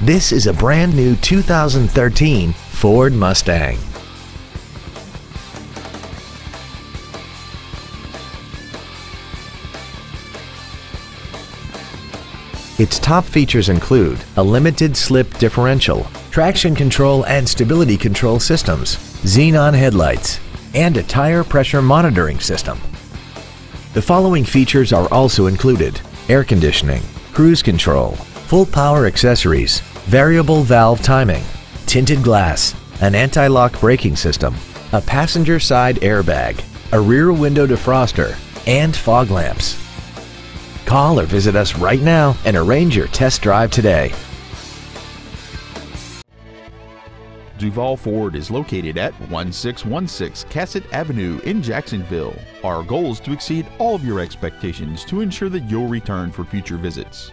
This is a brand new 2013 Ford Mustang. Its top features include a limited slip differential, traction control and stability control systems, xenon headlights, and a tire pressure monitoring system. The following features are also included air conditioning, cruise control, full power accessories, variable valve timing, tinted glass, an anti-lock braking system, a passenger side airbag, a rear window defroster, and fog lamps. Call or visit us right now and arrange your test drive today. Duval Ford is located at 1616 Cassat Avenue in Jacksonville. Our goal is to exceed all of your expectations to ensure that you'll return for future visits.